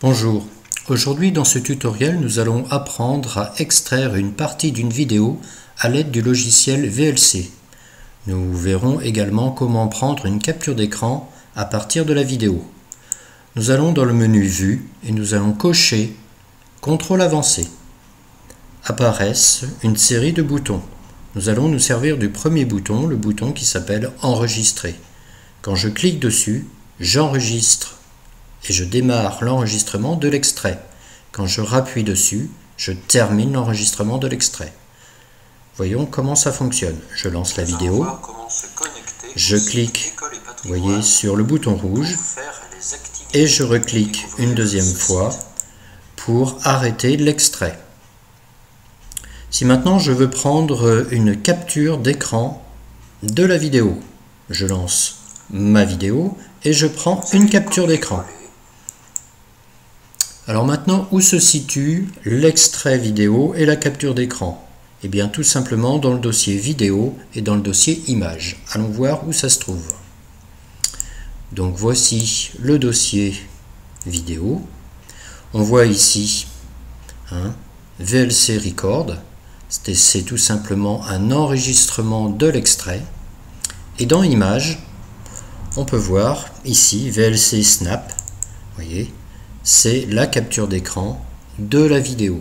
Bonjour, aujourd'hui dans ce tutoriel nous allons apprendre à extraire une partie d'une vidéo à l'aide du logiciel VLC. Nous verrons également comment prendre une capture d'écran à partir de la vidéo. Nous allons dans le menu Vue et nous allons cocher CTRL avancé. Apparaissent une série de boutons. Nous allons nous servir du premier bouton, le bouton qui s'appelle Enregistrer. Quand je clique dessus, j'enregistre et je démarre l'enregistrement de l'extrait. Quand je rappuie dessus, je termine l'enregistrement de l'extrait. Voyons comment ça fonctionne. Je lance la vidéo, je clique voyez, sur le bouton rouge et je reclique une deuxième fois pour arrêter l'extrait. Si maintenant je veux prendre une capture d'écran de la vidéo, je lance ma vidéo et je prends une capture d'écran. Alors maintenant, où se situe l'extrait vidéo et la capture d'écran? Eh bien tout simplement dans le dossier vidéo et dans le dossier image. Allons voir où ça se trouve. Donc voici le dossier vidéo. On voit ici hein, VLC Record. C'est tout simplement un enregistrement de l'extrait. Et dans Image, on peut voir ici VLC Snap. Voyez, c'est la capture d'écran de la vidéo.